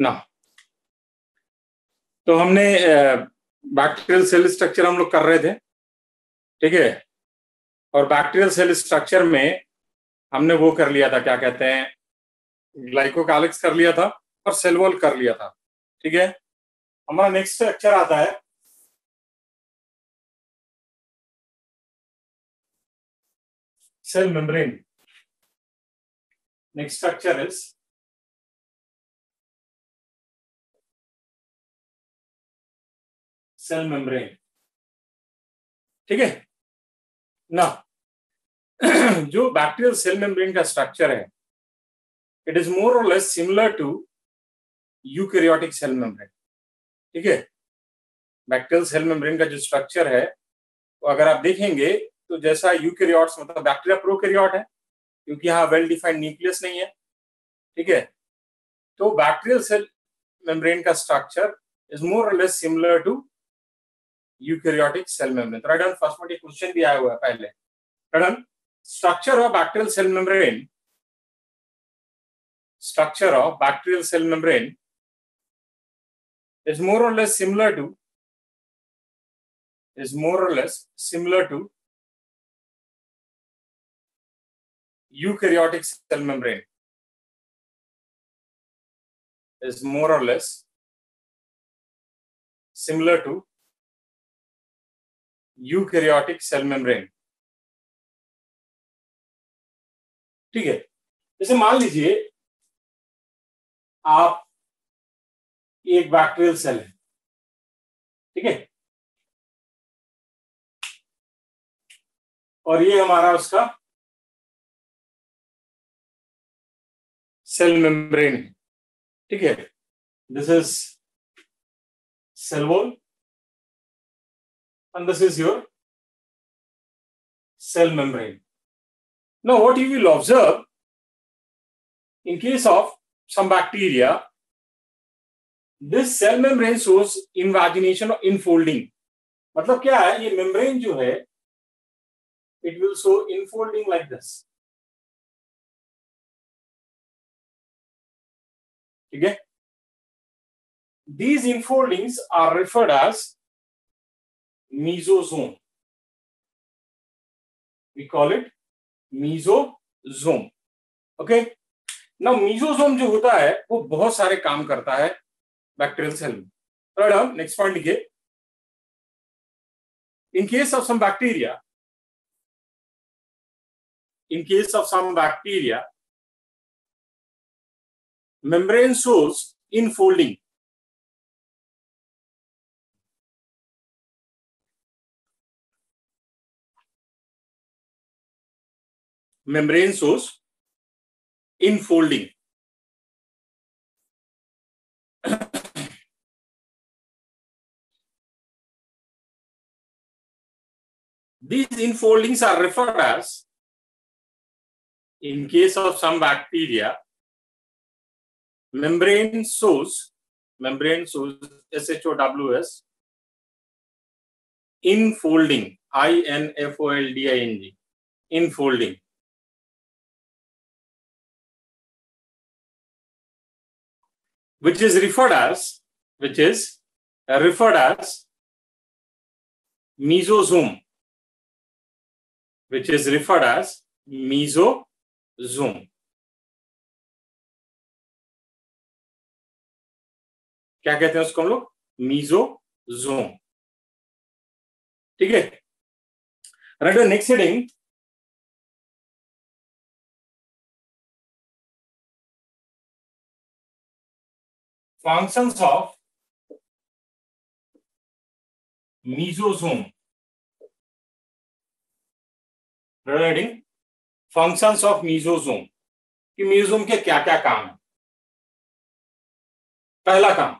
ना। तो हमने बैक्टीरियल सेल स्ट्रक्चर हम लोग कर रहे थे, ठीक है? और बैक्टीरियल सेल स्ट्रक्चर में हमने वो कर लिया था, क्या कहते हैं ग्लाइकोकालिक्स कर लिया था और सेल वॉल कर लिया था, ठीक है? हमारा नेक्स्ट स्ट्रक्चर आता है। Cell membrane next structure is cell membrane ठीक है? ना जो बैक्टीरियल सेल मेम्ब्रेन का स्ट्रक्चर है इट इज़ मोर और less similar to eukaryotic cell membrane ठीक है? बैक्टीरियल सेल मेम्ब्रेन का जो स्ट्रक्चर है तो अगर आप देखेंगे तो जैसा यूकैरियोट्स मतलब बैक्टीरिया प्रोकैरियोट है, क्योंकि यहाँ वेल डिफाइंड न्यूक्लियस नहीं है। ठीक है? तो बैक्टीरियल सेल मेम्ब्रेन का structure is more less similar to eukaryotic cell membrane right on first point question भी आया हुआ है पहले। Right on structure of bacterial cell membrane structure of bacterial cell membrane is more और less similar to is more और less similar to eukaryotic cell membrane is more और less similar to eukaryotic cell membrane ठीक है? जैसे मान लीजिए, आप एक बैक्टीरियल सेल है। ठीक है? और ये हमारा उसका सेल मेम्ब्रेन है। ठीक है? This is cell wall And this is your cell membrane Now, what you will observe in case of some bacteria, this cell membrane shows invagination or infolding. मतलब क्या है ये मेम्ब्रेन जो है it will show infolding like this ठीक है these infoldings are referred as mesosome we call it mesosome okay ना mesosome जो होता है वो बहुत सारे काम करता है बैक्टीरियल सेल में राइट नेक्स्ट पॉइंट लिखिए in case of some bacteria in case of some bacteria membrane shows infolding membrane shows infolding. These infoldings are referred as, in case of some bacteria, membrane shows, membrane shows SHOWS, infolding, I-N-F-O-L-D-I-N-G, infolding. which is referred as which is referred as mesosome which is referred as mesosome क्या कहते हैं उसको हम लोग mesosome ठीक है right next heading functions of mesosome. Reading functions of mesosome. कि म्यूजोम के क्या क्या काम है? पहला काम,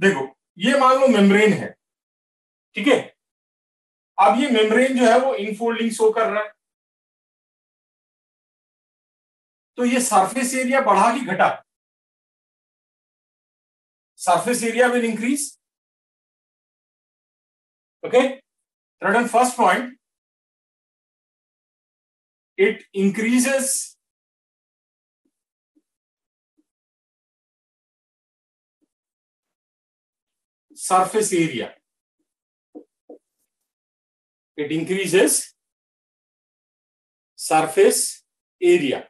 देखो, ये मान लो मेम्ब्रेन है, ठीक है? अब ये मेम्ब्रेन जो है वो इनफोल्डिंग शो कर रहा है। तो ये सरफेस एरिया बढ़ा कि घटा? surface area will increase. Okay, third and first point, it increases surface area. It increases surface area.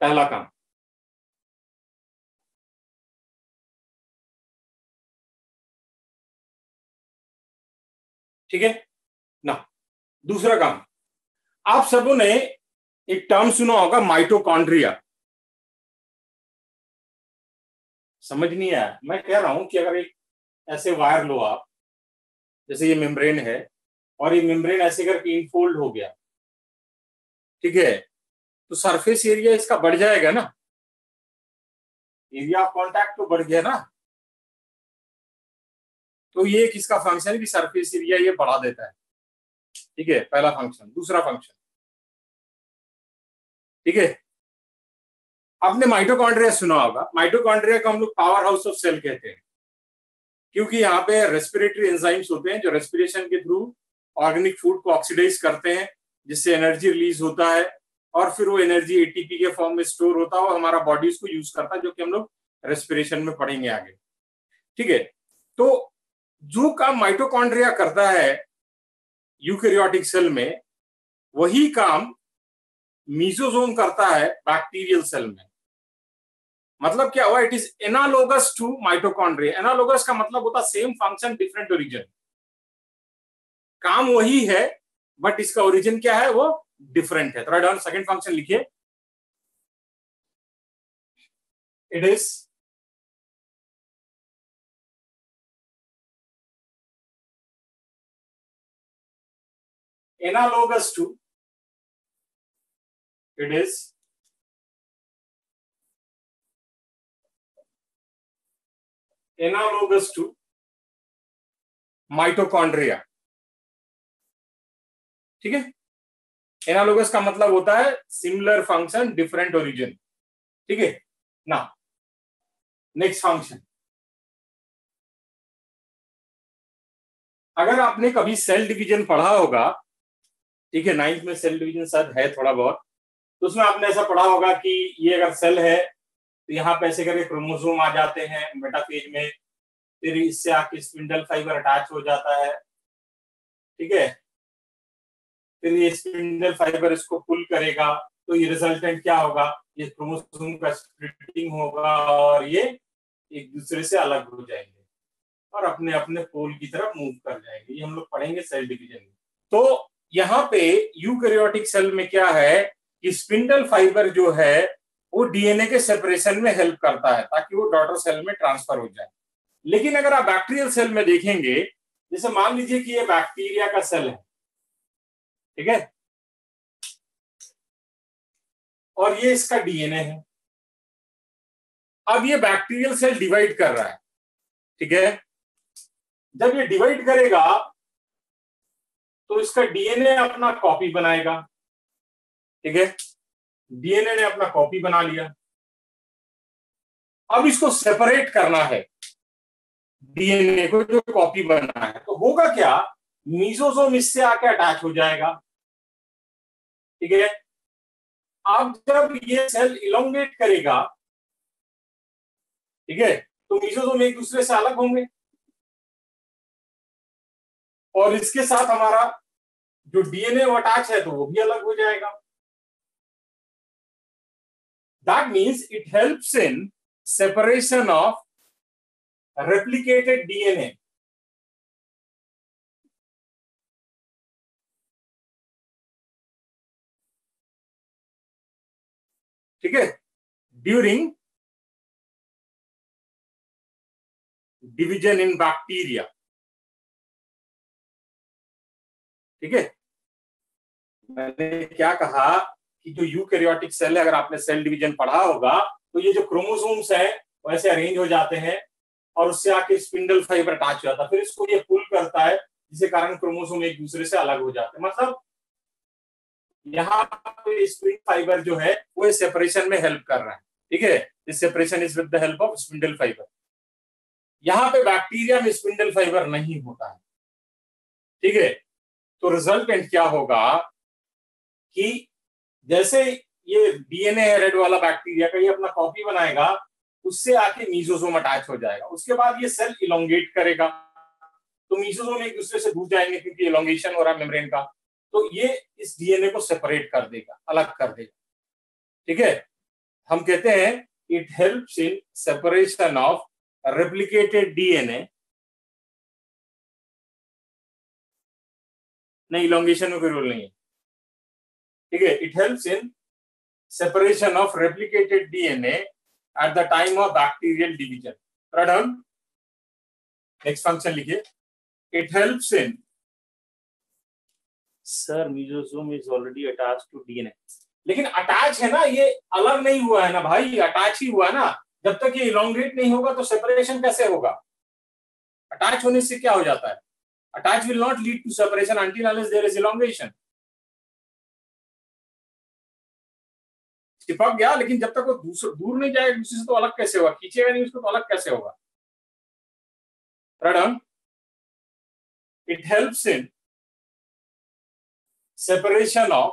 पहला काम ठीक है? ना, दूसरा काम। आप सबों ने एक टर्म सुना होगा माइटोकॉन्ड्रिया समझ नहीं आया। मैं कह रहा हूँ कि अगर एक ऐसे वायर लो आप, जैसे ये मेम्ब्रेन है, और ये मेम्ब्रेन ऐसे करके इनफोल्ड हो गया, ठीक है? तो सरफेस एरिया इसका बढ़ जाएगा ना? एरिया ऑफ़ कॉन्टैक्ट तो बढ़ गया ना? तो ये किसका फ़ंक्शन है? कि सरफेस एरिया ये बढ़ा देता है। ठीक है? पहला फ़ंक्शन दूसरा फ़ंक्शन ठीक है? आपने माइटोकॉन्ड्रिया सुना होगा। माइटोकॉन्ड्रिया को हम लोग पावर हाउस ऑफ़ सेल कहते हैं। क्योंकि यहाँ पे रेस्पिरेटरी एंजाइम्स होते हैं जो रेस्पिरेशन के थ्रू ऑर्गेनिक फ़ूड को ऑक्सीडाइज करते हैं, जिससे एनर्जी रिलीज़ होता है और फिर वो एनर्जी एटीपी के फॉर्म में स्टोर होता है और हमारा बॉडी उसको यूज़ करता है, जो कि हम लोग रेस्पिरेशन में पढ़ेंगे आगे। ठीक है? तो जो काम माइटोकॉन्ड्रिया करता है यूकैरियोटिक सेल में, वही काम मीजोजोम करता है बैक्टीरियल सेल में। मतलब क्या हुआ? It is analogous to mitochondria analogous का मतलब होता सेम फ़ंक्शन डिफरेंट ओरिजिन काम वही है बट इसका ओरिजिन क्या है? वो डिफरेंट है। थोड़ा डाउन सेकंड फ़ंक्शन लिखिए। It is analogous to, it is, analogous to mitochondria ठीक है? एनालोगस का मतलब होता है सिमिलर फ़ंक्शन डिफरेंट ओरिजिन ठीक है? ना नेक्स्ट फ़ंक्शन अगर आपने कभी सेल डिवीज़न पढ़ा होगा ठीक है नाइन्थ में सेल डिवीज़न शायद है थोड़ा बहुत। तो उसमें आपने ऐसा पढ़ा होगा कि ये अगर सेल है तो यहाँ पे ऐसे करके क्रोमोसोम आ जाते हैं मेटाफेज में फिर इससे आके स्पिंडल फाइबर अटैच हो जाता है। ठीक है? फिर ये स्पिंडल फाइबर इसको पुल करेगा तो ये रिजल्टेंट क्या होगा? ये क्रोमोसोम का स्प्लिटिंग होगा और ये एक दूसरे से अलग हो जाएँगे और अपने अपने पोल की तरफ़ मूव कर जाएँगे। ये हम लोग पढ़ेंगे सेल डिवीज़न में। तो यहाँ पे यूकैरियोटिक सेल में क्या है कि स्पिंडल फाइबर जो है, वो डीएनए के सेपरेशन में हेल्प करता है, ताकि वो डॉटर सेल में ट्रांसफ़र हो जाए। लेकिन अगर आप बैक्टीरियल सेल में देखेंगे, जैसे मान लीजिए कि ये बैक्टीरिया का सेल है, ठीक है? और ये इसका डीएनए है। अब ये बैक्टीरियल सेल डिवाइड कर रहा है, ठीक है? जब ये डिवाइड करेगा तो इसका डीएनए अपना कॉपी बनाएगा, ठीक है? डीएनए ने अपना कॉपी बना लिया। अब इसको सेपरेट करना है डीएनए को जो कॉपी बना है। तो होगा क्या? मीजोसोम इससे आके अटैच हो जाएगा, ठीक है? अब जब ये सेल इलोंगेट करेगा, ठीक है? तो मीजोसोम एक दूसरे से अलग होंगे। और इसके साथ हमारा जो डीएनए अटैच है तो वो भी अलग हो जाएगा। That means it helps in separation of replicated DNA. ठीक है? ड्यूरिंग डिवीज़न इन बैक्टीरिया ठीक है? मैंने क्या कहा कि जो यूकैरियोटिक सेल है, अगर आपने सेल डिवीज़न पढ़ा होगा तो ये जो क्रोमोसोम्स है वैसे अरेंज हो जाते हैं और उससे आके स्पिंडल फाइबर अटैच हो जाता है। फिर इसको ये पुल करता है, जिसके कारण क्रोमोसोम एक दूसरे से अलग हो जाते हैं। मतलब यहाँ पे स्प्रिंग फाइबर जो है, वो सेपरेशन में हेल्प कर रहा है। ठीक है? This separation is with the help of spindle fibre यहाँ पे बैक्टीरिया में स्पिंडल फाइबर नहीं होता है। ठीक है? तो रिजल्टेंट क्या होगा कि जैसे ये डीएनए रेड वाला बैक्टीरिया का ये अपना कॉपी बनाएगा, उससे आके मीजोसोम अटैच हो जाएगा। उसके बाद ये सेल इलोंगेट करेगा। तो मीजोसोम एक दूसरे से दूर जाएँगे क्योंकि इलोंगेशन हो रहा है मेम्ब्रेन का। तो ये इस डीएनए को सेपरेट कर देगा, अलग कर देगा। ठीक है? हम कहते हैं it helps in separation of replicated DNA नहीं इलोंगेशन में कोई रोल नहीं है। ठीक है? It helps in separation of replicated DNA at the time of bacterial division रडन next function लिखिए। It helps in sir mesosome is already attach to DNA लेकिन attach है ना ये अलग नहीं हुआ है ना भाई। अटैच ही हुआ ना। जब तक ये इलोंगेट नहीं होगा तो सेपरेशन कैसे होगा? अटैच होने से क्या हो जाता है? Attach will not lead to separation until unless there is elongation चिपक गया लेकिन जब तक वो दूर नहीं जाएगा दूसरे से तो अलग कैसे होगा खींचेगा नहीं उसको तो अलग कैसे होगा रडम it helps in separation of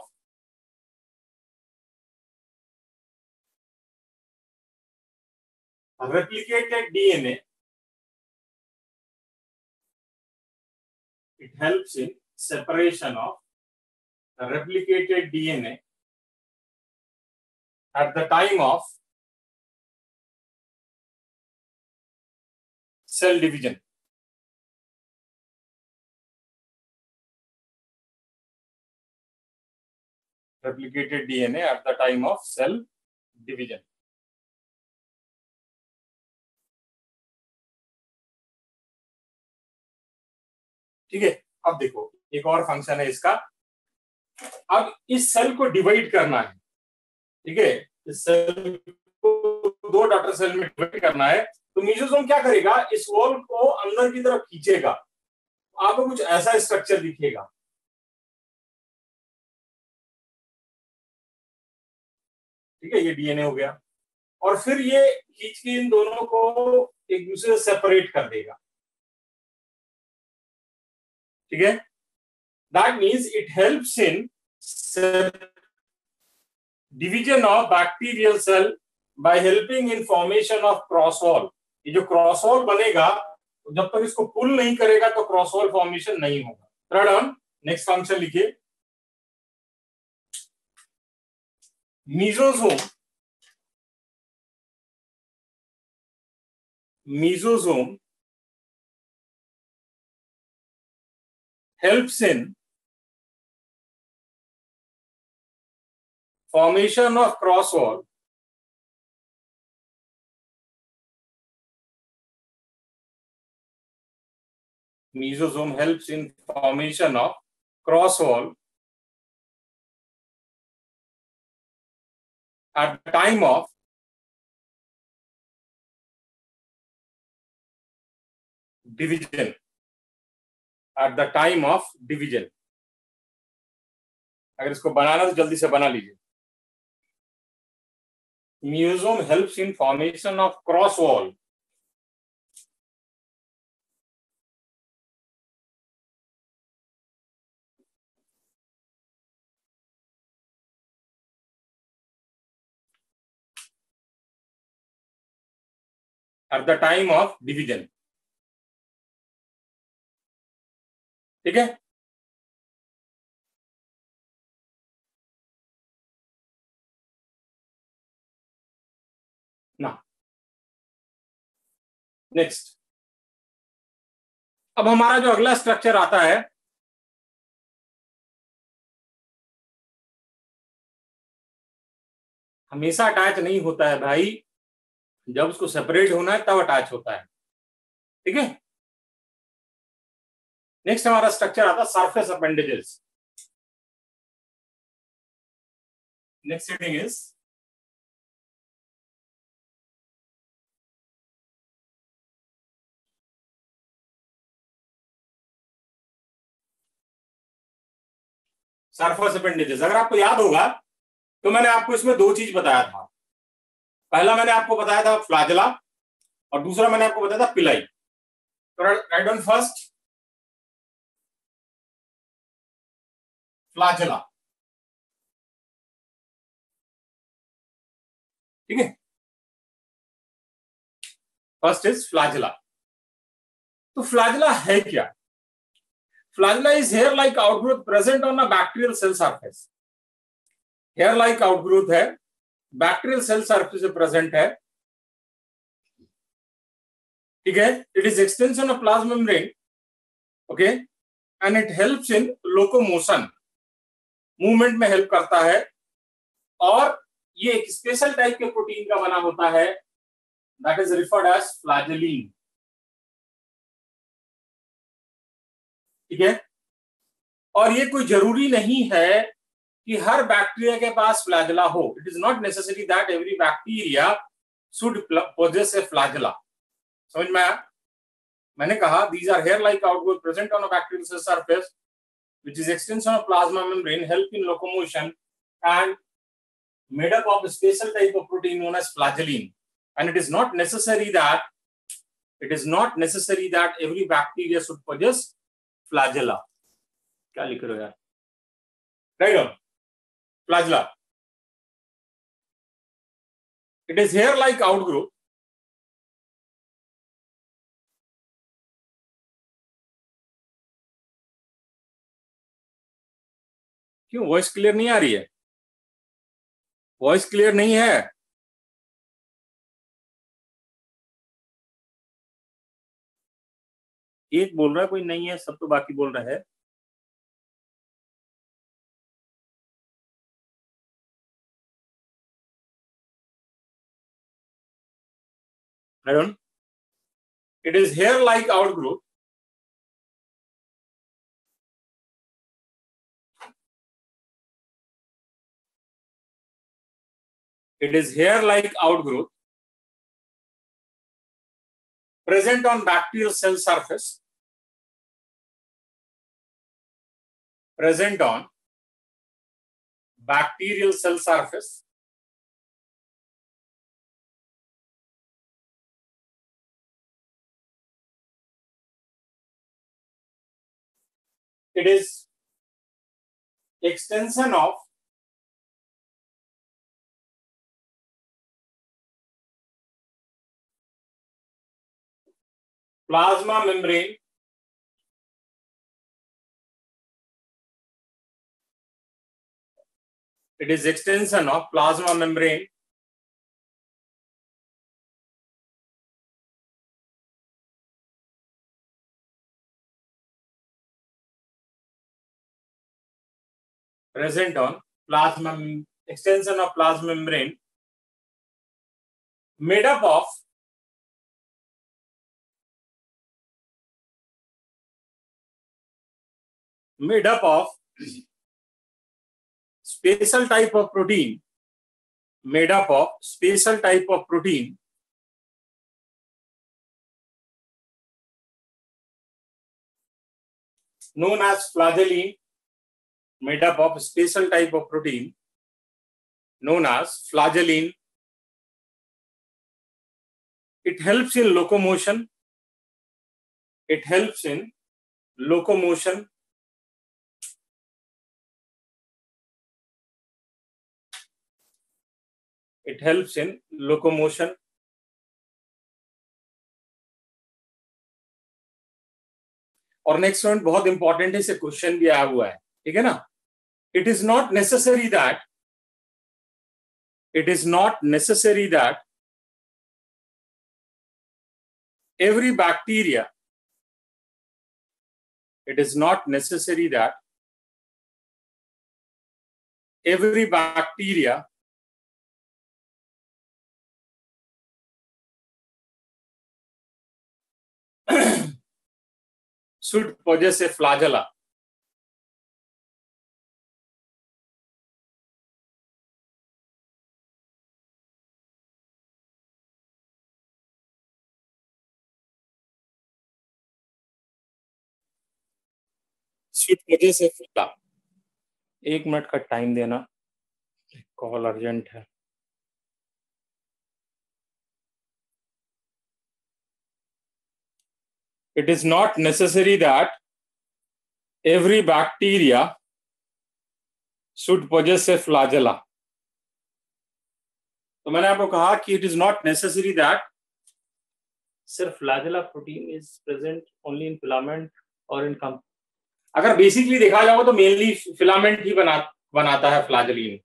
replicated DNA. It helps in separation of the replicated DNA at the time of cell division. replicated DNA at the time of cell division. ठीक है? अब देखो, एक और फ़ंक्शन है इसका। अब इस सेल को डिवाइड करना है। ठीक है? इस सेल को दो डॉटर सेल में डिवाइड करना है। तो मीजोसोम क्या करेगा? इस वॉल को अंदर की तरफ़ खींचेगा। आपको कुछ ऐसा स्ट्रक्चर दिखेगा। ठीक है? ये डीएनए हो गया। और फिर ये खींच के इन दोनों को एक दूसरे से सेपरेट कर देगा। ठीक है? That means it helps in division of bacterial cell by helping in formation of cross wall ये जो क्रॉसवॉल बनेगा, जब तक इसको पुल नहीं करेगा तो क्रॉसवॉल फॉर्मेशन नहीं होगा। थर्ड ऑन नेक्स्ट फ़ंक्शन लिखिए। Mesosome mesosome helps in formation of crosswall mesosome helps in formation of crosswall at the time of division at the time of division. अगर इसको बनाना तो जल्दी से बना लीजिए। Museum helps in formation of cross wall at the time of division. ठीक है? ना। नेक्स्ट अब हमारा जो अगला स्ट्रक्चर आता है, हमेशा अटैच नहीं होता है भाई। जब उसको सेपरेट होना है, तब अटैच होता है। ठीक है? नेक्स्ट हमारा स्ट्रक्चर आता surface appendages next heading is surface appendages अगर आपको याद होगा तो मैंने आपको इसमें दो चीज़ बताया था। पहला मैंने आपको बताया था फ्लाजला, और दूसरा मैंने आपको बताया था पिलाई। तो राइट ऑन फ़र्स्ट फ्लाजला ठीक है? फ़र्स्ट इज़ फ्लैजिला तो फ्लैजिला है क्या? Flagella is hair like outgrowth present on a bacterial cell surface hair like outgrowth है बैक्टीरियल सेल सरफेस प्रेजेंट है। ठीक है? It is extension of plasma membrane okay and it helps in locomotion movement में help करता है। और ये एक स्पेशल टाइप के प्रोटीन का बना होता है। That is referred as flagellin ठीक है? और ये कोई ज़रूरी नहीं है कि हर बैक्टीरिया के पास फ्लैजला हो। It is not necessary that every bacteria should possess a flagella समझ में आया? मैंने कहा these are hair like outgrowth present on a bacterial surface which is extension of plasma membrane help in locomotion and made up of a special type of protein known as flagellin and it is not necessary that it is not necessary that every bacteria should possess flagella क्या लिख रहे हो यार write on flagella it is hair like outgrowth क्यों? Voice clear नहीं आ रही है? वॉइस क्लियर नहीं है? एक बोल रहा है, कोई नहीं है, सब तो बाकी बोल रहा है। It is hair like outgrowth It is hair-like outgrowth. Present on bacterial cell surface, present on bacterial cell surface, it is extension of plasma membrane. It is extension of plasma membrane. Present on plasma extension of plasma membrane. Made up of made up of special type of protein made up of special type of protein known as flagellin made up of special type of protein known as flagellin it helps in locomotion. It helps in locomotion it helps in locomotion और next point बहुत important है इसे question भी आया हुआ है ठीक है ना it is not necessary that it is not necessary that every bacteria it is not necessary that every bacteria should possess a flagella. should possess a flagella. एक मिनट का टाइम देना कॉल अर्जेंट है it is not necessary that every bacteria should possess a flagella. तो मैंने आपको कहा कि it is not necessary that Sir, flagella protein is present only in filament or in com अगर basically देखा जाओ तो मेनली फिलामेंट ही बना बनाता है फ्लाजलिन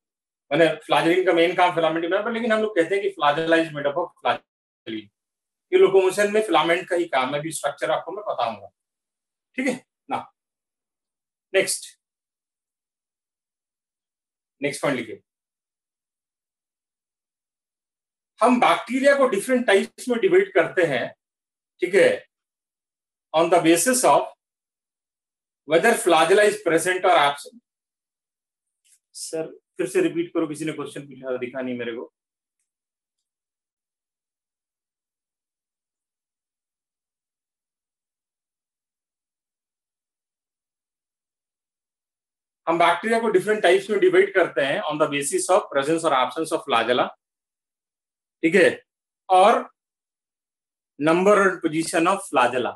मैंने फ्लाजलिन का मेन काम फिलामेंट ही बना लेकिन हम लोग कहते हैं कि flagella is made up of flagellin ये लोकोमोशन में फिलामेंट का ही काम है भी स्ट्रक्चर आपको मैं बताऊँगा। ठीक है? ना। नेक्स्ट नेक्स्ट पॉइंट लिखिए। हम बैक्टीरिया को डिफरेंट टाइप्स में डिवाइड करते हैं, ठीक है? On the basis of whether flagella is present और एबसेंट सर फिर से रिपीट करो, किसी ने क्वेश्चन पूछा दिखा नहीं मेरे को। हम बैक्टीरिया को डिफरेंट टाइप्स में डिवाइड करते हैं on the basis of presence और एब्सेंस ऑफ़ फ्लाजला ठीक है? और नंबर और पोजीशन ऑफ़ फ्लाजला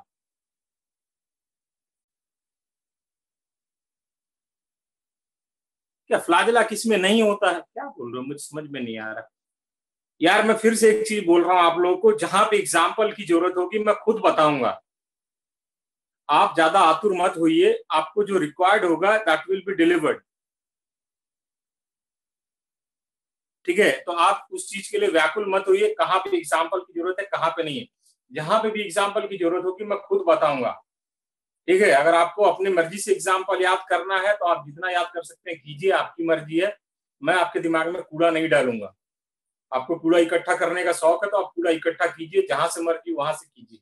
क्या फ्लाजला किसमें नहीं होता है? क्या बोल रहे हो? मुझे समझ में नहीं आ रहा। यार, मैं फिर से एक चीज़ बोल रहा हूँ आप लोगों को, जहाँ पे एग्ज़ाम्पल की ज़रूरत होगी, मैं खुद बताऊँगा। आप ज़्यादा आतुर मत होइए, आपको जो रिक्वायर्ड होगा दैट विल बी डिलीवर्ड ठीक है? तो आप उस चीज़ के लिए व्याकुल मत होइए, कहाँ पे एग्ज़ाम्पल की ज़रूरत है, कहाँ पे नहीं है। जहाँ पे भी एग्ज़ाम्पल की ज़रूरत होगी, मैं खुद बताऊँगा। ठीक है? अगर आपको अपनी मर्ज़ी से एग्ज़ाम्पल याद करना है तो आप जितना याद कर सकते हैं, कीजिए, आपकी मर्ज़ी है। मैं आपके दिमाग में कूड़ा नहीं डालूँगा। आपको कूड़ा इकट्ठा करने का शौक है तो आप कूड़ा इकट्ठा कीजिए, जहाँ से मर्ज़ी, वहाँ से कीजिए।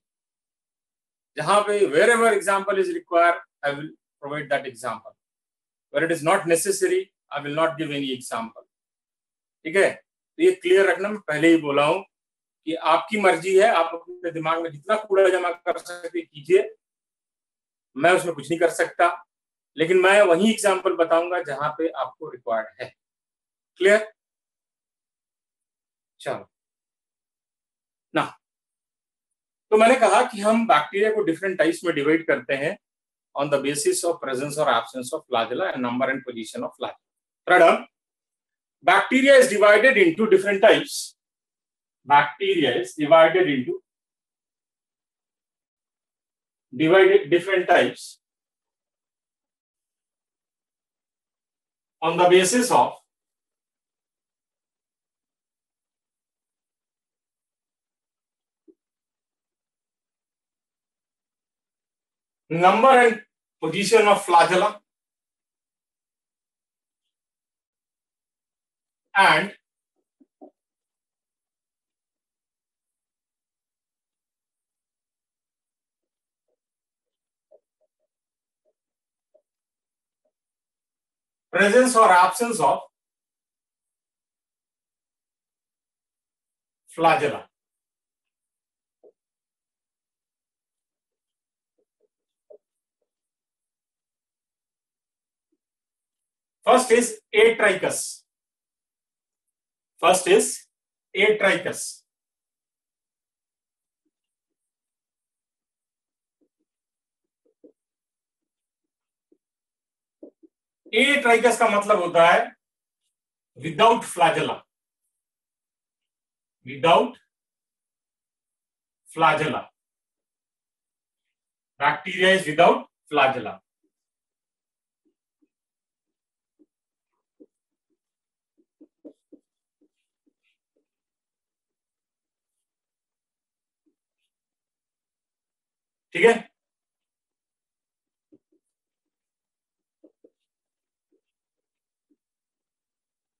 जहाँ पे wherever example is require I will provide that example where it is not necessary I will not give any example ठीक है? तो ये क्लियर रखना, मैं पहले ही बोला हूँ कि आपकी मर्ज़ी है, आप अपने दिमाग में जितना कूड़ा जमा कर सकते कीजिए। मैं उसमें कुछ नहीं कर सकता, लेकिन मैं वही एग्ज़ाम्पल बताऊँगा जहाँ पे आपको रिक्वायर्ड है। क्लियर चलो ना तो मैंने कहा कि हम बैक्टीरिया को डिफरेंट टाइप्स में डिवाइड करते हैं on the basis of presence और absence of flagella and number and position of flagella bacteria is divided into different types bacteria is divided into divided different types on the basis of number and position of flagella and presence or absence of flagella. First is atrichus. First is atrichus. Atrichous का मतलब होता है without flagella without flagella bacteria is without flagella ठीक है?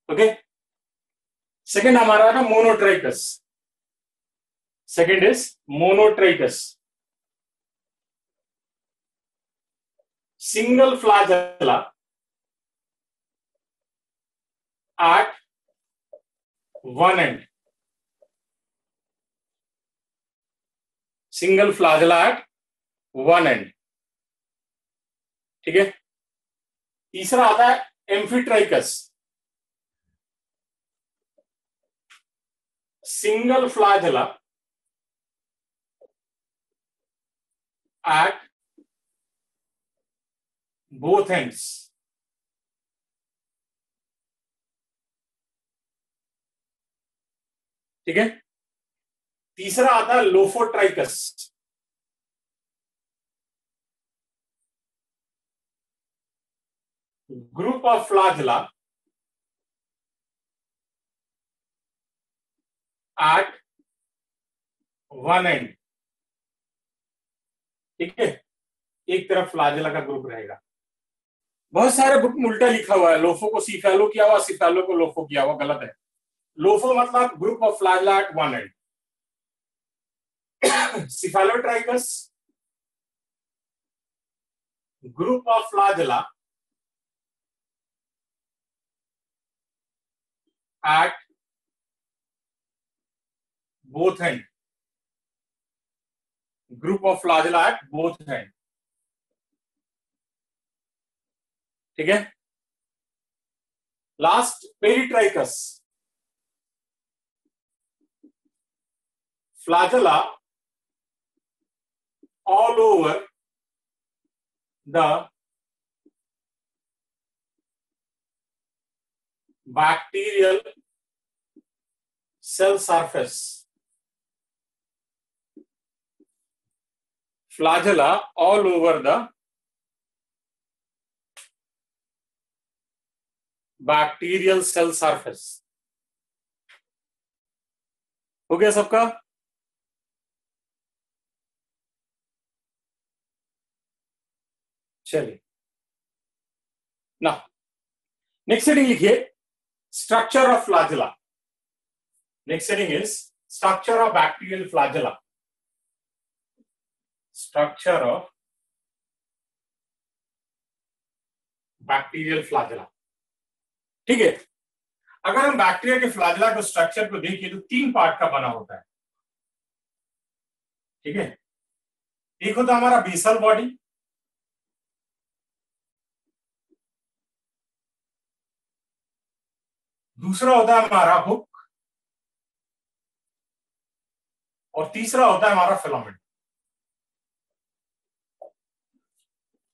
Okay second हमारा ना monotrichous second is monotrichous single flagella at one end. Single flagella at one and. ठीक है? तीसरा आता है एम्फिट्राइकस। single flagella at both ends. ठीक है? तीसरा आता है lophotrichous group of flagella at one end ठीक है? एक तरफ़ फ्लाजला का ग्रुप रहेगा। बहुत सारे बुक में उल्टा लिखा हुआ है। लोफो को सिफेलो किया हुआ, सिफेलो को लोफो किया हुआ, गलत है। लोफो मतलब group of flagella at one end cephalotrichus group of flagella at both end group of flagella at both end ठीक है last peritrichous flagella all over the bacterial cell surface. Flagella all over the bacterial cell surface. हो गया सबका चलिए ना next heading लिखिए structure of flagella next heading is structure of bacterial flagella structure of bacterial flagella ठीक है? अगर हम बैक्टीरिया के फ्लाजला को स्ट्रक्चर को देखिए तो तीन पार्ट का बना होता है। ठीक है? एक होता हमारा बेसल बॉडी दूसरा होता है हमारा हुक, और तीसरा होता है हमारा filament.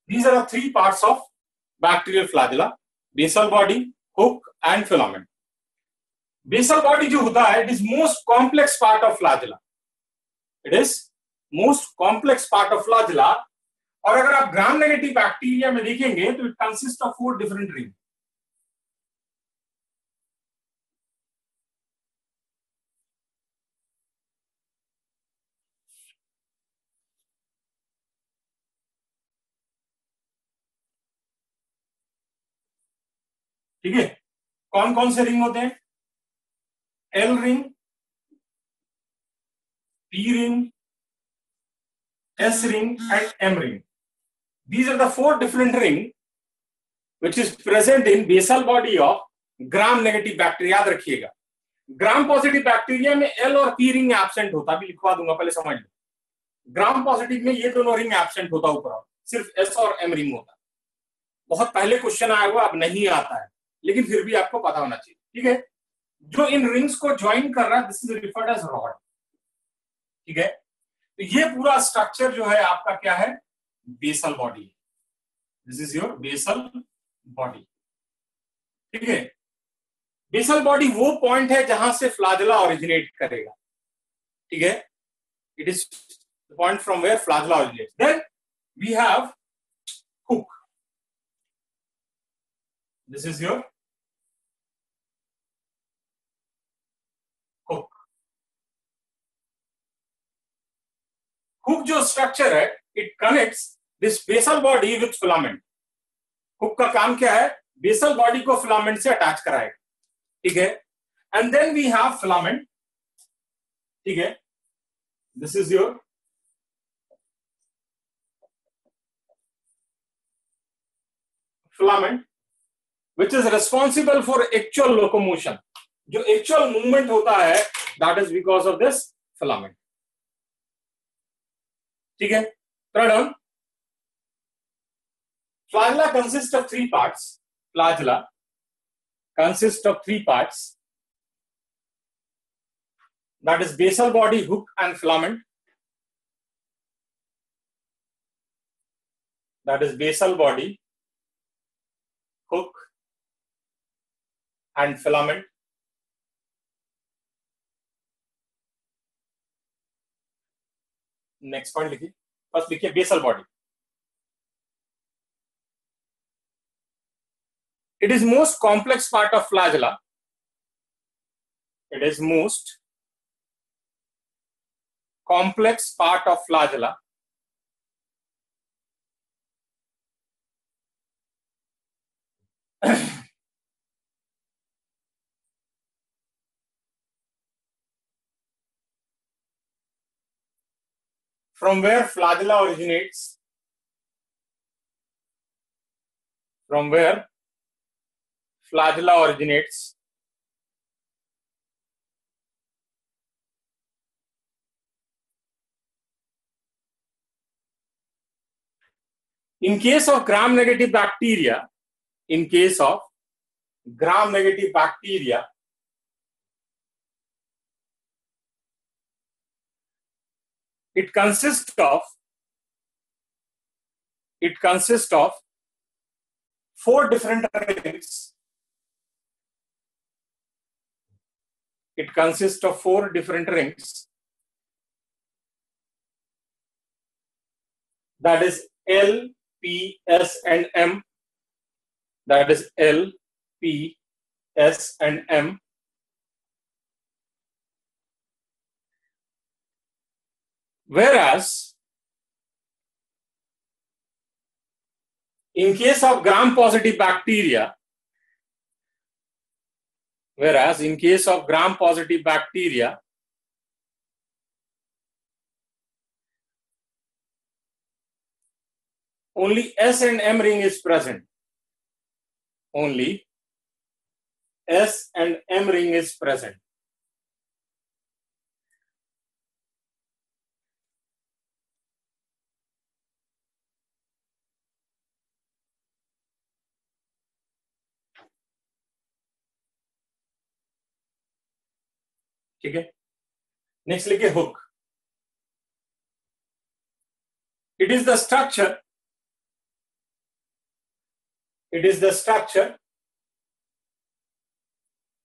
These are three parts of bacterial flagella basal body hook and filament basal body जो होता है it is most complex part of flagella it is most complex part of flagella और अगर आप ग्राम नेगेटिव बैक्टीरिया में देखेंगे तो it consist of four different ring ठीक है? कौन कौन से रिंग होते हैं? L ring P ring S ring and M ring these are the four different ring which is present in basal body of gram negative bacteria याद रखिएगा। ग्राम positive bacteria में एल और पी रिंग एबसेंट होता भी लिखवा दूँगा, पहले समझ लो। ग्राम पॉजिटिव में ये दोनों रिंग एबसेंट होता ऊपर। सिर्फ़ एस और एम रिंग होता। बहुत पहले क्वेश्चन आया हुआ, अब नहीं आता है। लेकिन फिर भी आपको पता होना चाहिए, ठीक है? जो इन रिंग्स को ज्वाइन कर रहा है this is referred as rod ठीक है? तो ये पूरा स्ट्रक्चर जो है, आपका क्या है? Basal body this is your basal body ठीक है? बेसल बॉडी वो पॉइंट है जहाँ से फ्लाजला ओरिजिनेट करेगा, ठीक है? It is point from where flagella originate then we have hook this is your? Hook hook जो स्ट्रक्चर है it connects this basal body with filament hook का काम क्या है? बेसल बॉडी को फिलामेंट से अटैच कराएगा। ठीक है? And then we have filament ठीक है? This is your filament which is responsible for actual locomotion जो actual movement होता है that is because of this filament ठीक है third one flagella consists of three parts flagella consists of three parts that is basal body hook and filament that is basal body hook and filament. Next point लिखिए first लिखिए basal body it is most complex part of flagella it is most complex part of flagella from where flagella originates? From where flagella originates? In case of gram negative bacteria in case of gram negative bacteria it consists of it consists of four different rings it consists of four different rings that is L, P, S, and M. That is L, P, S, and M. Whereas, in case of gram positive bacteria, whereas in case of gram positive bacteria, only S and M ring is present. Only S and M ring is present. ठीक है? Next लिखे hook it is the structure it is the structure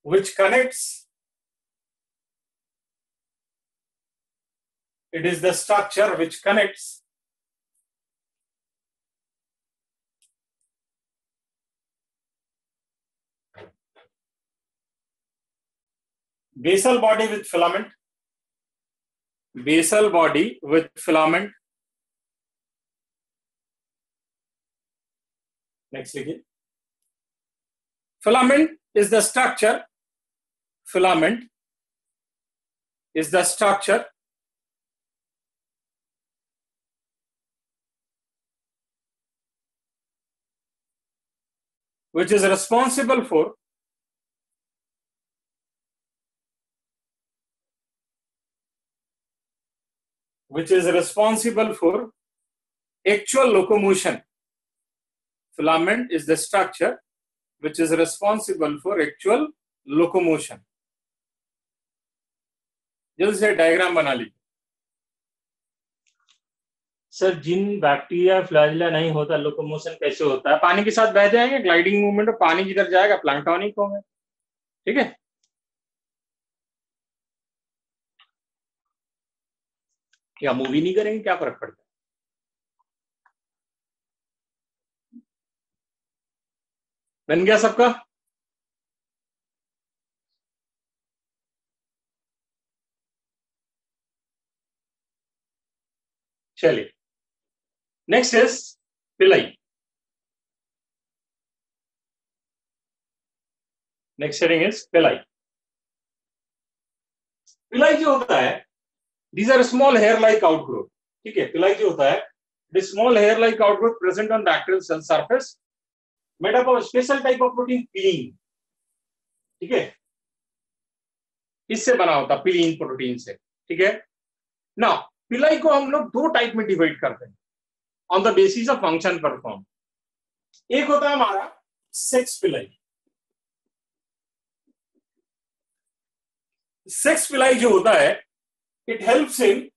which connects it is the structure which connects basal body with filament basal body with filament. Next again filament is the structure filament is the structure which is responsible for which is responsible for actual locomotion. Filament is the structure which is responsible for actual locomotion. जल्द से diagram बना लीजिए sir जिन bacteria flagella नहीं होता locomotion कैसे होता है पानी के साथ बह जाएँगे ग्लाइडिंग मूवमेंट और पानी जिधर जाएगा प्लांटोनिक होंगे ठीक है क्या मूवी नहीं करेंगे, क्या फ़र्क पड़ता है? बन गया सबका? चलिए। Next is pili next heading is pili pili जो होता है these are small hair like outgrowth ठीक है? पिलाई जो होता है the small hair like outgrowth present on doctor cell surface made up of special type of protein pilin ठीक है? इससे बना होता पिलीन प्रोटीन से। ठीक है? ना पिलाई को हम लोग दो टाइप में डिवाइड करते हैं। On the basis of function perform एक होता है हमारा सेक्स पिलाई। सेक्स पिलाई जो होता है it helps in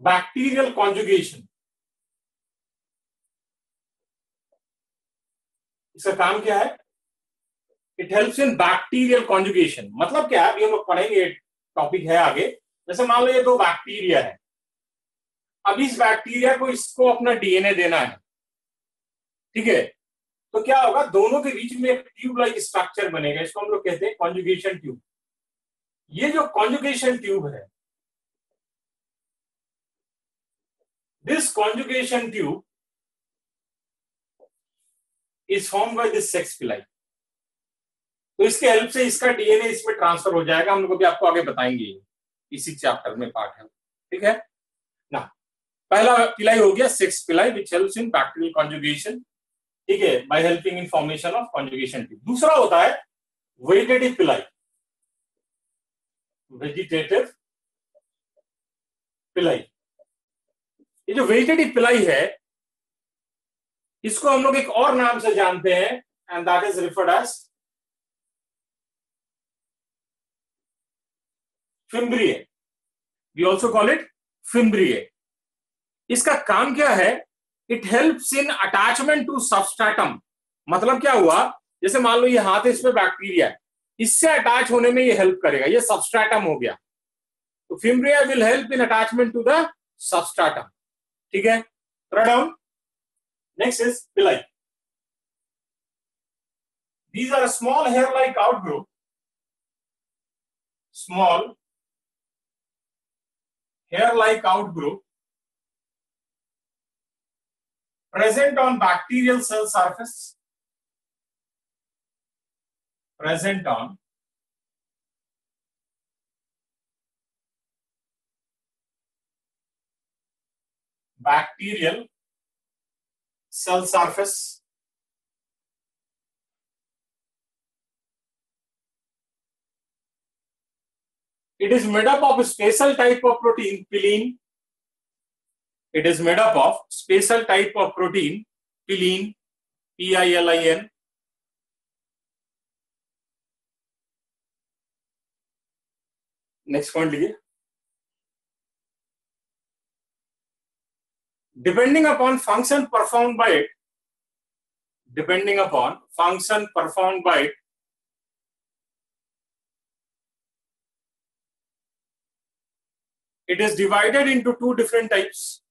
bacterial conjugation. इसका काम क्या है? It helps in bacterial conjugation मतलब क्या है? अभी हम लोग पढ़ेंगे टॉपिक है आगे। जैसे मान लो ये दो बैक्टीरिया है। अब इस बैक्टीरिया को इसको अपना डीएनए देना है। ठीक है? तो क्या होगा? दोनों के बीच में एक ट्यूब लाइक स्ट्रक्चर बनेगा। इसको हम लोग कहते हैं कॉन्जुगेशन ट्यूब ये जो कॉन्जुगेशन ट्यूब है this conjugation tube is form by this sex pili तो इसके हेल्प से इसका डीएनए इसमें ट्रांसफ़र हो जाएगा, हम लोग भी आपको आगे बताएँगे। इसी चैप्टर में पार्ट है। ठीक है? ना, पहला पिलाई हो गया sex pili which helps in bacterial conjugation ठीक है? By helping in formation of conjugation tube दूसरा होता है वेजिटेटिव पिलाई वेजिटेटिव पिलाई ये जो वेजिटेटिव पिलाई है, इसको हम लोग एक और नाम से जानते हैं and that is referred as fimbriae we also call it fimbriae इसका काम क्या है? It helps in attachment to substratum मतलब क्या हुआ? जैसे मान लो ये हाथ इस पे बैक्टीरिया है। इससे अटैच होने में ये हेल्प करेगा। ये सबस्ट्रैटम हो गया। तो fimbriae will help in attachment to the substratum ठीक है? रडम next is pili these are small hair like out outgrowth small hair like out outgrowth present on bacterial cell surface present on bacterial cell surface it is made up of a special type of protein pilin it is made up of special type of protein, pilin P-I-L-I-N. Next point लिखिए Depending upon function performed by it, depending upon function performed by it, it is divided into two different types.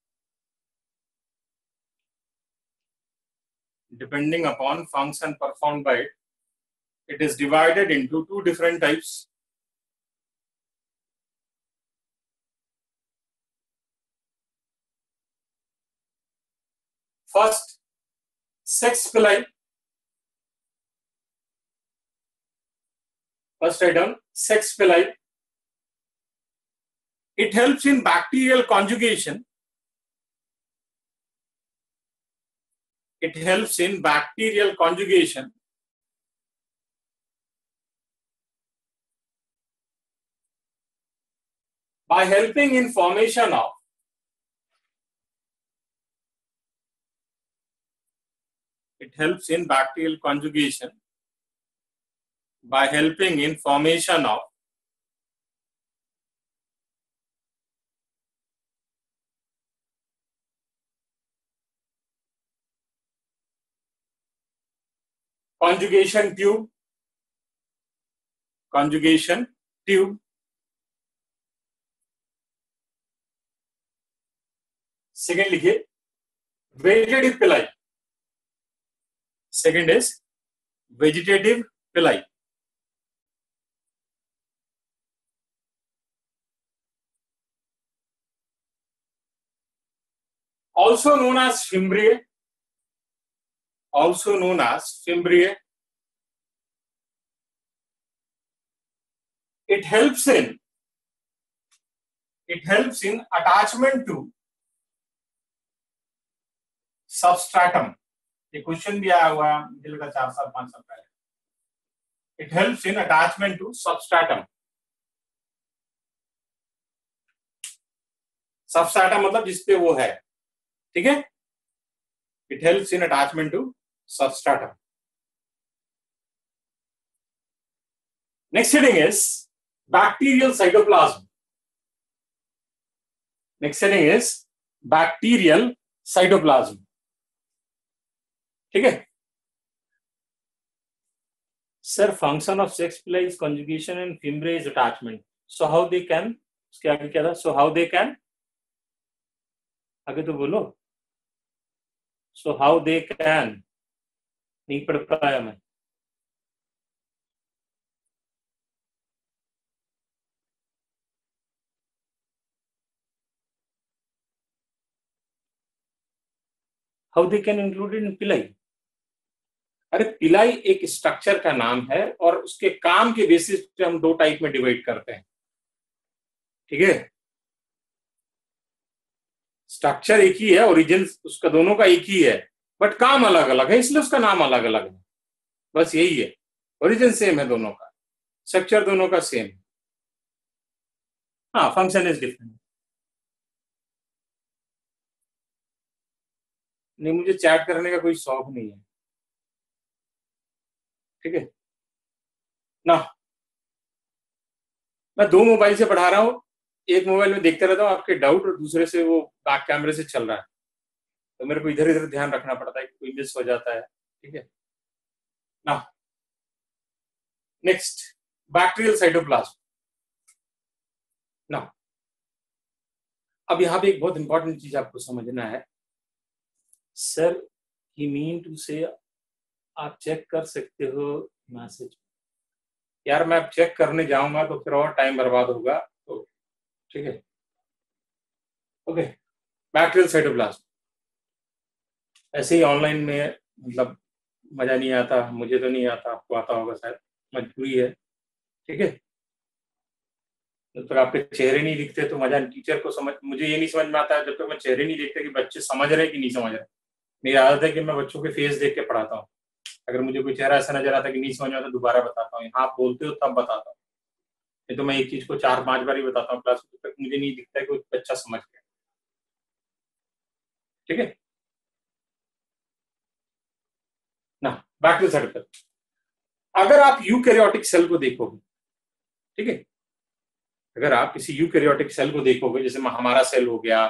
depending upon function performed by it, it is divided into two different types. First, sex pili. First item, sex pili. It helps in bacterial conjugation it helps in bacterial conjugation. By helping in formation of it helps in bacterial conjugation by helping in formation of conjugation tube conjugation tube second लिखिए vegetative pili second is vegetative pili also known as fimbriae also known as fimbriae. It helps in it helps in attachment to substratum. ये question भी आया हुआ है, मुझे लगा चार साल, पाँच साल पहले it helps in attachment to substratum substratum मतलब जिसपे वो है, ठीक है it helps in attachment to substratum. Next heading is bacterial cytoplasm. Next heading is bacterial cytoplasm. ठीक है? Sir function of sex pili is conjugation and fimbriae is attachment so how they can उसके आगे क्या था? So how they can आगे तो बोलो। So how they can नहीं पढ़ पाया मैं। How they can included in in? अरे पिलाई एक स्ट्रक्चर का नाम है और उसके काम के बेसिस पे हम दो टाइप में डिवाइड करते हैं। ठीक है? स्ट्रक्चर एक ही है ओरिजिन उसका दोनों का एक ही है बट काम अलग अलग है, इसलिए उसका नाम अलग अलग है। बस यही है। ओरिजिन सेम है दोनों का। स्ट्रक्चर दोनों का सेम है। हाँ फ़ंक्शन इज़ डिफरेंट नहीं, मुझे चैट करने का कोई शौक नहीं है। ठीक है? ना। मैं दो मोबाइल से पढ़ा रहा हूँ। एक मोबाइल में देखते रहता हूँ, आपके डाउट और दूसरे से वो बैक कैमरे से चल रहा है। तो मेरे को इधर इधर ध्यान रखना पड़ता है कोई मिस हो जाता है, ठीक है? ना। नेक्स्ट बैक्टीरियल साइटोप्लाज्म ना। अब यहाँ पे एक बहुत इंपॉर्टेंट चीज़ आपको समझना है। सर ही मीन टू से आप चेक कर सकते हो मैसेज यार, मैं चेक करने जाऊँगा तो फिर और टाइम बर्बाद होगा तो ठीक है। ओके बैक्टीरियल साइटोप्लाज्म ऐसे ही ऑनलाइन में मतलब मज़ा नहीं आता, मुझे तो नहीं आता, आपको आता होगा शायद, मजबूरी है, ठीक है? जब तक आपके चेहरे नहीं दिखते तो मज़ा टीचर को समझ, मुझे ये नहीं समझ में आता है जब तक मैं चेहरे नहीं देखते कि बच्चे समझ रहे कि नहीं समझ रहे मेरी आदत है कि मैं बच्चों के फेस देख के पढ़ाता हूँ। अगर मुझे कोई चेहरा ऐसा नज़र आता कि नहीं समझ में आता दोबारा बताता हूँ आप बोलते हो तब बताता हूँ। नहीं तो मैं एक चीज़ को चार पाँच बार ही बताता हूँ क्लास तक मुझे नहीं दिखता कि बच्चा समझ गया। ठीक है? ना बैक टू सर्कल अगर आप यूकैरियोटिक सेल को देखोगे, ठीक है? अगर आप किसी यूकैरियोटिक सेल को देखोगे, जैसे हमारा सेल हो गया,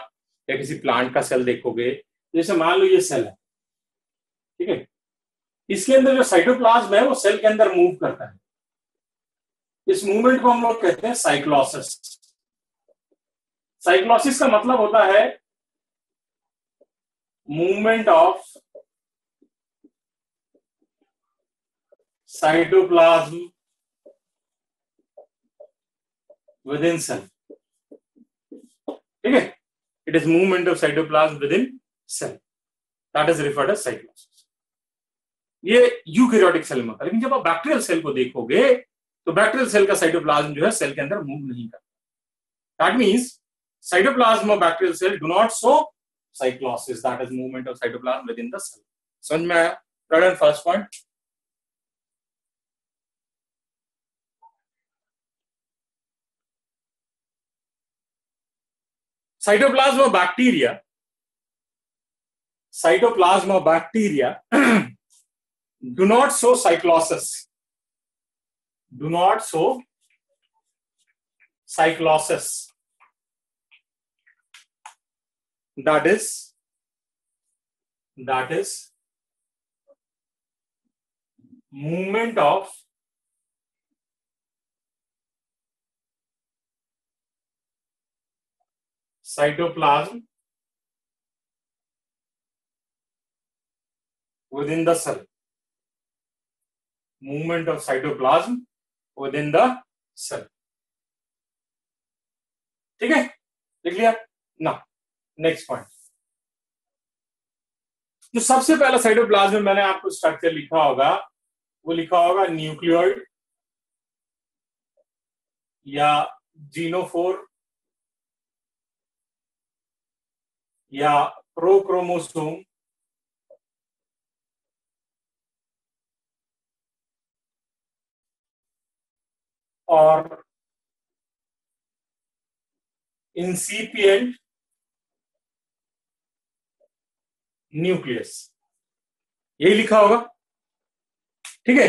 या किसी प्लांट का सेल देखोगे, जैसे मान लो ये सेल है, ठीक है? इसके अंदर जो साइटोप्लाज्म है, वो सेल के अंदर मूव करता है। इस मूवमेंट को हम लोग कहते हैं साइक्लोसिस साइक्लोसिस का मतलब होता है movement of cytoplasm within cell ठीक है? It is movement of cytoplasm within cell that is referred as cyclosis ये यूकैरियोटिक सेल में होता है। लेकिन जब आप बैक्टीरियल सेल को देखोगे तो बैक्टीरियल सेल का साइटोप्लाज्म जो है सेल के अंदर मूव नहीं करता। दैट मीन्स साइटोप्लाज्म और bacterial cell do not show cyclosis that is movement of cytoplasm within the cell समझ में आया? First point cytoplasm bacteria cytoplasm bacteria do not show cyclosis do not show cyclosis that is that is movement of cytoplasm within the cell movement of cytoplasm within the cell. ठीक है? लिख लिया? ना next point जो सबसे पहला cytoplasm में मैंने आपको स्ट्रक्चर लिखा होगा, वो लिखा होगा न्यूक्लियोइड या जीनोफोर या प्रोक्रोमोसोम और incipient न्यूक्लियस यही लिखा होगा। ठीक है?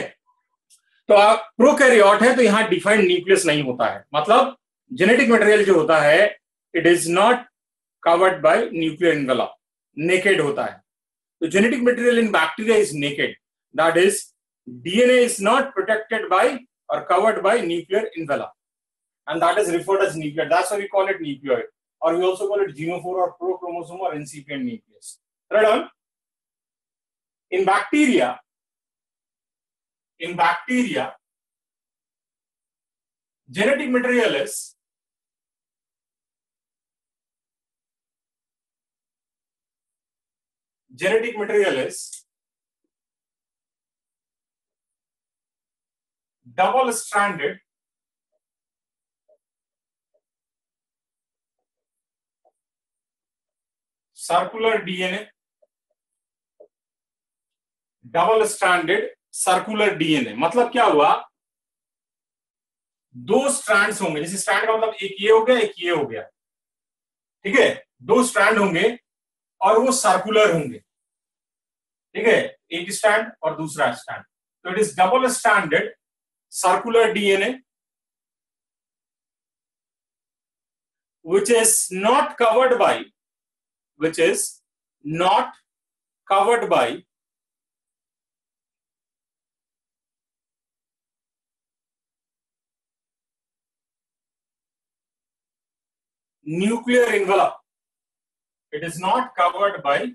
तो आप प्रोकैरियोट है तो यहाँ डिफाइंड न्यूक्लियस नहीं होता है। मतलब जेनेटिक मटेरियल जो होता है it is not covered by nuclear envelope naked होता है। तो genetic material in bacteria is naked that is DNA is not protected by और covered by nuclear envelope and that is referred as nuclear that's why we call it nucleoid or we also call it genophore or prochromosome or incipient nucleus. Right on. In bacteria, in bacteria, genetic material is genetic material is double stranded. Circular DNA double stranded circular DNA मतलब क्या हुआ? दो strands होंगे। जैसे strand का मतलब एक ये हो गया, एक ये हो गया। ठीक है? दो स्ट्रैंड होंगे और वो सर्कुलर होंगे। ठीक है? एक स्टैंड और दूसरा स्टैंड तो it is double stranded circular DNA, which is not covered by, which is not covered by nuclear envelope. It is not covered by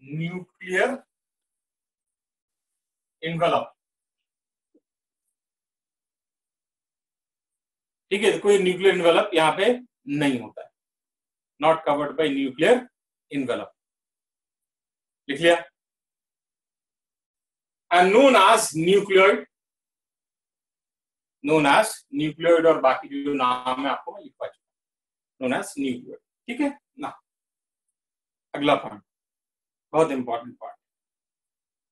nuclear envelope. ठीक है, कोई न्यूक्लियर इन्वेलप यहाँ पे नहीं होता है। Not covered by nuclear envelope लिख लिया? And known as nucleoid known as nucleoid और बाकी जो नाम है आपको मैं लिखवा चुका नोन एज न्यूक्लियोइड ठीक है? ना। अगला पॉइंट बहुत इंपॉर्टेंट पॉइंट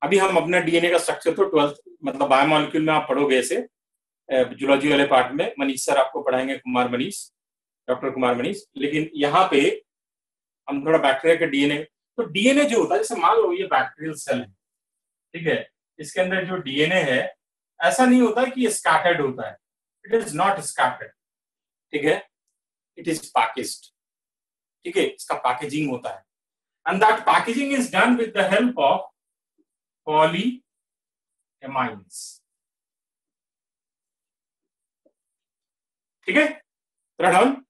अभी हम अपना डीएनए का स्ट्रक्चर तो ट्वेल्थ मतलब बायोमोलिक्यूल में आप पढ़ोगे ऐसे। जूलॉजी वाले पार्ट में मनीष सर आपको पढ़ाएँगे, कुमार मनीष, डॉक्टर कुमार मनीष। लेकिन यहाँ पे हम थोड़ा बैक्टीरिया के डीएनए तो डीएनए जो होता है, जैसे मान लो ये बैक्टीरियल सेल है, ठीक है, इसके अंदर जो डीएनए है, ऐसा नहीं होता कि स्कैटर्ड होता है। इट इज़ नॉट स्कैटर्ड ठीक है? इट इज़ पैकेज्ड ठीक है? इसका पैकेजिंग होता है। And that packaging is done with the help of polyamines ठीक है? डाउन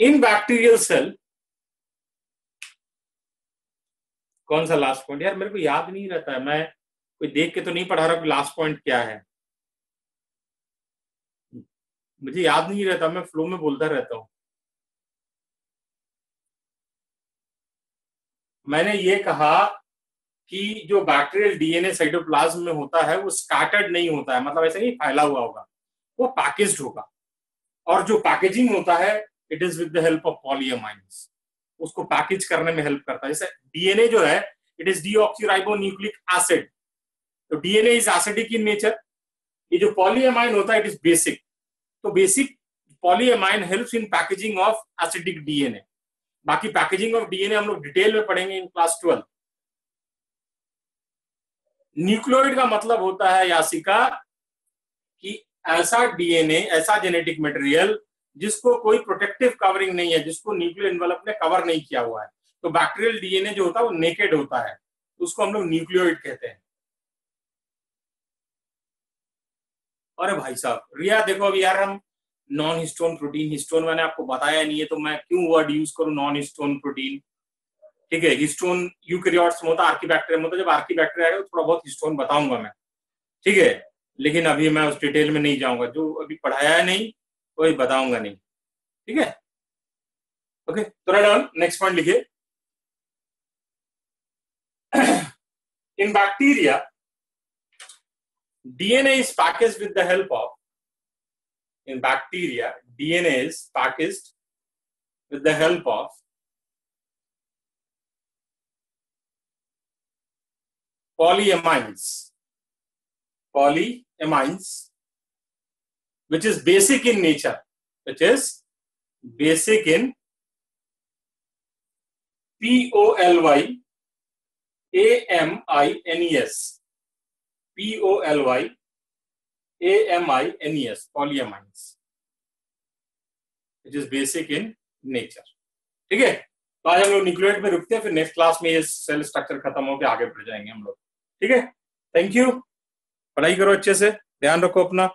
इन बैक्टीरियल सेल कौन सा लास्ट पॉइंट यार, मेरे को याद नहीं रहता है। मैं कोई देख के तो नहीं पढ़ा रहा कि लास्ट पॉइंट क्या है। मुझे याद नहीं रहता, मैं फ्लो में बोलता रहता हूँ। मैंने ये कहा कि जो बैक्टीरियल डीएनए साइटोप्लाज्म में होता है, वो स्कैटर्ड नहीं होता है। मतलब ऐसा नहीं फैला हुआ होगा। वो पैकेज्ड होगा। और जो पैकेजिंग होता है it is with the help of polyamines उसको पैकेज करने में हेल्प करता है। जैसे डीएनए जो है it is deoxyribo nucleic acid तो DNA is acidic in nature ये जो पॉलीएमाइन होता है इट इज़ बेसिक तो basic polyamine helps in packaging of acidic DNA बाकी पैकेजिंग ऑफ़ डीएनए हम लोग डिटेल में पढ़ेंगे इन क्लास ट्वेल्व न्यूक्लियोइड का मतलब होता है, यासिका, कि ऐसा डीएनए, ऐसा जेनेटिक मटेरियल जिसको कोई प्रोटेक्टिव कवरिंग नहीं है, जिसको न्यूक्लियर इन्वेलप ने कवर नहीं किया हुआ है। तो बैक्टीरियल डीएनए जो होता है, वो नेकेड होता है। उसको हम लोग न्यूक्लियोइड कहते हैं। अरे भाई साहब, रिया, देखो अभी यार हम नॉन हिस्टोन प्रोटीन हिस्टोन मैंने आपको बताया नहीं है तो मैं क्यों वर्ड यूज़ करूँ नॉन हिस्टोन प्रोटीन ठीक है हिस्टोन यूकैरियोट्स में होता आर्कीबैक्टीरियम होता जब आर्कीबैक्टीरिया आएगा तो थोड़ा बहुत हिस्टोन बताऊँगा मैं। ठीक है लेकिन अभी मैं उस डिटेल में नहीं जाऊँगा। जो अभी पढ़ाया है नहीं, वही बताऊँगा नहीं। ठीक है? ओके डाउन नेक्स्ट पॉइंट लिखिए। In bacteria DNA is package with the help of in bacteria DNA is package with the help of polyamines poly polyamines which is basic in nature which is basic in P O L Y A M I N E S P O L Y A M I N E S polyamines which is basic in nature ठीक है तो आज हम लोग nucleoid में रुकते हैं फिर नेक्स्ट क्लास में ये सेल स्ट्रक्चर खत्म होकर आगे बढ़ जाएँगे हम लोग ठीक है थैंक यू पढ़ाई करो अच्छे से ध्यान रखो अपना।